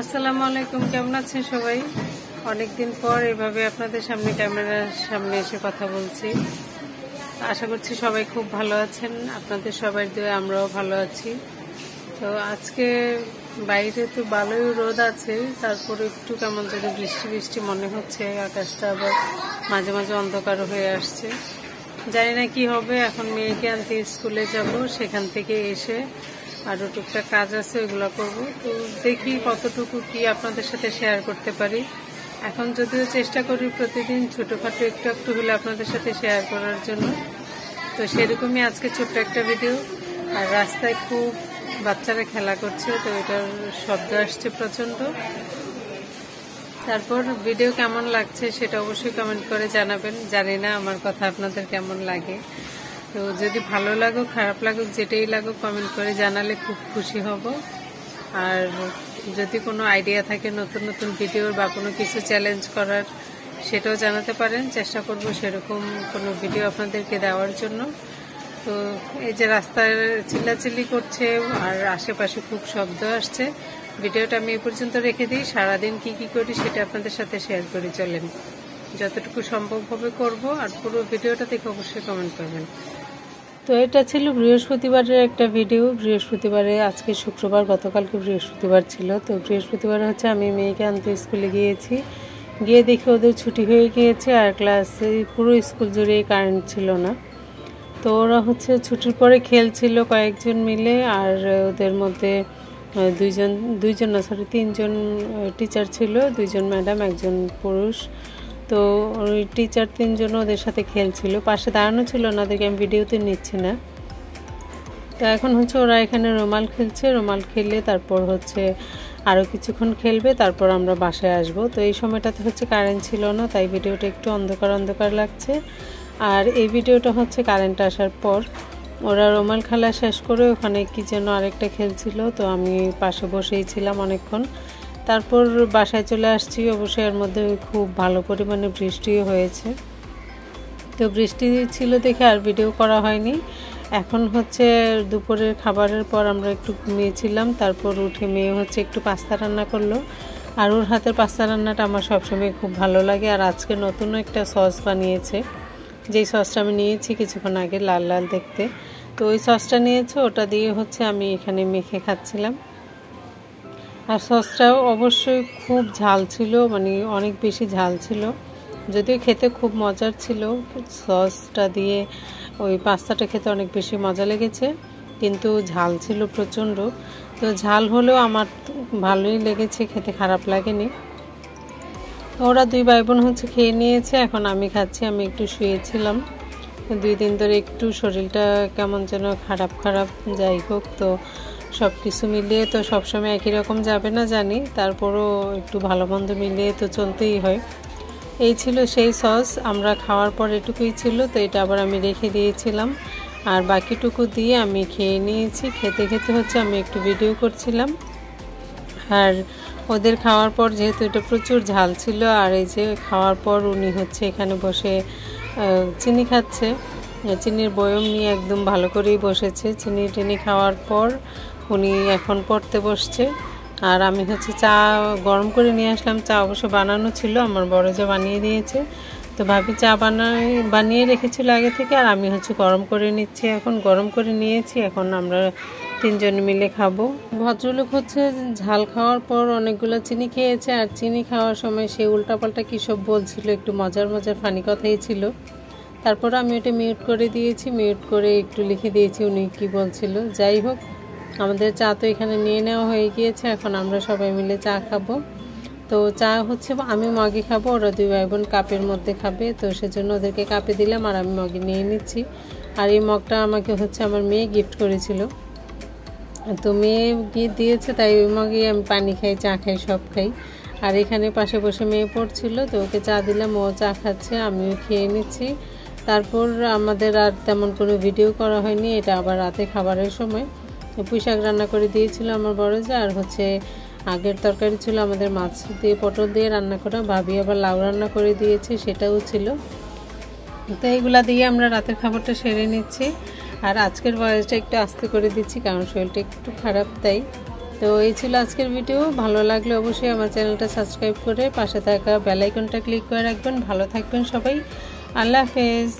আসসালামু আলাইকুম, কেমন আছেন সবাই? অনেকদিন পর এভাবে আপনাদের সামনে, ক্যামেরার সামনে এসে কথা বলছি। আশা করছি সবাই খুব ভালো আছেন, আপনাদের সবার দিয়ে, আমরাও ভালো আছি। তো আজকে বাইরে তো ভালোই রোদ আছে, তারপর একটু কেমন যেন বৃষ্টি বৃষ্টি মনে হচ্ছে, আকাশটা আবার মাঝে মাঝে অন্ধকার হয়ে আসছে। জানি না কি হবে, এখন মেয়েকে আনতে স্কুলে যাব, সেখান থেকে এসে আরও টুকটাক কাজ আছে, ওইগুলো করব। তো দেখি কতটুকু কি আপনাদের সাথে শেয়ার করতে পারি। এখন যদিও চেষ্টা করি প্রতিদিন ছোটোখাটো একটু একটু হলে আপনাদের সাথে শেয়ার করার জন্য। তো সেরকমই আজকে ছোট্ট একটা ভিডিও আর রাস্তায় খুব বাচ্চারা খেলা করছে, তো এটার শব্দ আসছে প্রচণ্ড। তারপর ভিডিও কেমন লাগছে সেটা অবশ্যই কমেন্ট করে জানাবেন। জানি না আমার কথা আপনাদের কেমন লাগে। তো যদি ভালো লাগুক, খারাপ লাগুক, যেটাই লাগুক কমেন্ট করে জানালে খুব খুশি হব। আর যদি কোনো আইডিয়া থাকে নতুন নতুন ভিডিওর বা কোনো কিছু চ্যালেঞ্জ করার, সেটাও জানাতে পারেন। চেষ্টা করব সেরকম কোনো ভিডিও আপনাদেরকে দেওয়ার জন্য। তো এই যে রাস্তায় চিল্লাচিল্লি করছে আর আশেপাশে খুব শব্দ আসছে ভিডিওটা আমি এ পর্যন্ত রেখে দিই। সারাদিন কি কি করি সেটা আপনাদের সাথে শেয়ার করে চলেন। যতটুকু সম্ভব হবে করব, আর পুরো ভিডিওটা দেখে অবশ্যই কমেন্ট করবেন। তো এটা ছিল বৃহস্পতিবারের একটা ভিডিও। বৃহস্পতিবারে, আজকে শুক্রবার, গতকালকে বৃহস্পতিবার ছিল। তো বৃহস্পতিবার হচ্ছে আমি মেয়েকে আনতে স্কুলে গিয়েছি। গিয়ে দেখি ওদের ছুটি হয়ে গিয়েছে আর ক্লাসে পুরো স্কুল জুড়ে কারেন্ট ছিল না। তো ওরা হচ্ছে ছুটির পরে খেলছিল কয়েকজন মিলে আর ওদের মধ্যে দুইজন দুইজন না সরি তিনজন টিচার ছিল। দুইজন ম্যাডাম একজন পুরুষ। তো ওই টিচার তিনজন ওদের সাথে খেলছিল। পাশে দাঁড়ানো ছিল না, ওদেরকে আমি ভিডিওতে নিচ্ছি না। তো এখন হচ্ছে ওরা এখানে রুমাল খেলছে, রুমাল খেলে তারপর হচ্ছে আরও কিছুক্ষণ খেলবে, তারপর আমরা বাসায় আসব। তো এই সময়টাতে হচ্ছে কারেন্ট ছিল না, তাই ভিডিওটা একটু অন্ধকার অন্ধকার লাগছে। আর এই ভিডিওটা হচ্ছে কারেন্ট আসার পর। ওরা রুমাল খেলা শেষ করে ওখানে কি যেন আরেকটা খেলছিল, তো আমি পাশে বসেই ছিলাম অনেকক্ষণ। তারপর বাসায় চলে আসছি। অবশ্যই এর মধ্যে খুব ভালো পরিমাণে বৃষ্টিও হয়েছে। তো বৃষ্টি ছিল দেখে আর ভিডিও করা হয়নি। এখন হচ্ছে দুপুরের খাবারের পর আমরা একটু ঘুমিয়েছিলাম। তারপর উঠে মেয়ে হচ্ছে একটু পাস্তা রান্না করল। আর ওর হাতের পাস্তা রান্নাটা আমার সবসময় খুব ভালো লাগে। আর আজকে নতুন একটা সস বানিয়েছে। যেই সসটা আমি নিয়েছি কিছুক্ষণ আগে লাল লাল দেখতে। তো ওই সসটা নিয়েছে। ওটা দিয়ে হচ্ছে আমি এখানে মেখে খাচ্ছিলাম। আর সসটাও অবশ্যই খুব ঝাল ছিল মানে অনেক বেশি ঝাল ছিল। যদিও খেতে খুব মজার ছিল, সসটা দিয়ে ওই পাস্তাটা খেতে অনেক বেশি মজা লেগেছে, কিন্তু ঝাল ছিল প্রচণ্ড। তো ঝাল হলেও আমার ভালোই লেগেছে, খেতে খারাপ লাগেনি। ওরা দুই ভাই বোন হচ্ছে খেয়ে নিয়েছে, এখন আমি খাচ্ছি, আমি একটু শুয়েছিলাম। দুই দিন ধরে একটু শরীরটা কেমন যেন খারাপ খারাপ, যাই হোক, তো সব কিছু মিলিয়ে তো সবসময় একই রকম যাবে না জানি। তারপরও একটু ভালো মন্দ মিলিয়ে তো চলতেই হয়। এই ছিল সেই সস, আমরা খাওয়ার পর এটুকুই ছিল, তো এটা আবার আমি রেখে দিয়েছিলাম। আর বাকিটুকু দিয়ে আমি খেয়ে নিয়েছি। খেতে খেতে হচ্ছে আমি একটু ভিডিও করছিলাম। আর ওদের খাওয়ার পর যেহেতু এটা প্রচুর ঝাল ছিল, আর এই যে খাওয়ার পর উনি হচ্ছে এখানে বসে চিনি খাচ্ছে। চিনির বয়ম নিয়ে একদম ভালো করেই বসেছে। চিনি টিনি খাওয়ার পর উনি এখন পড়তে বসছে। আর আমি হচ্ছে চা গরম করে নিয়ে আসলাম। চা অবশ্য বানানো ছিল, আমার বড় যে বানিয়ে দিয়েছে। তো ভাবি চা বানাই, বানিয়ে রেখেছিল আগে থেকে, আর আমি হচ্ছে গরম করে নিচ্ছি এখন। গরম করে নিয়েছি, এখন আমরা তিনজন মিলে খাব। ভদ্রলোক হচ্ছে ঝাল খাওয়ার পর অনেকগুলো চিনি খেয়েছে, আর চিনি খাওয়ার সময় সে উল্টাপাল্টা কী সব বলছিল, একটু মজার মজার ফানি কথাই ছিল। তারপর আমি ওটা মিউট করে দিয়েছি মিউট করে একটু লিখে দিয়েছি উনি কি বলছিল। যাই হোক, আমাদের চা তো এখানে নিয়ে নেওয়া হয়ে গিয়েছে, এখন আমরা সবাই মিলে চা খাব। তো চা হচ্ছে, আমি মগে খাব, ওরা দুই ভাই বোন কাপের মধ্যে খাবে, তো সেজন্য ওদেরকে কাপে দিলাম আর আমি মগে নিয়ে নিচ্ছি। আর এই মগটা আমাকে হচ্ছে আমার মেয়ে গিফট করেছিল। তো মেয়ে গিয়ে দিয়েছে, তাই ওই মগে আমি পানি খাই, চা খাই, সব খাই। আর এখানে পাশে বসে মেয়ে পড়ছিল, তো ওকে চা দিলাম, ও চা খাচ্ছে, আমিও খেয়ে নিচ্ছি। তারপর আমাদের আর তেমন কোনো ভিডিও করা হয়নি, এটা আবার রাতে খাবারের সময়। পুঁই শাক রান্না করে দিয়েছিল আমার বড় যা, আর হচ্ছে আগের তরকারি ছিল আমাদের মাছ দিয়ে পটল দিয়ে রান্না করা, ভাবি আবার লাউ রান্না করে দিয়েছে, সেটাও ছিল। তো এইগুলা দিয়ে আমরা রাতের খাবারটা সেরে নিচ্ছি। আর আজকের বয়সটা একটু আস্তে করে দিচ্ছি, কারণ শরীরটা একটু খারাপ তাই। তো এই ছিল আজকের ভিডিও, ভালো লাগলে অবশ্যই আমার চ্যানেলটা সাবস্ক্রাইব করে পাশে থাকা বেলাইকনটা ক্লিক করে রাখবেন। ভালো থাকবেন সবাই। alhajes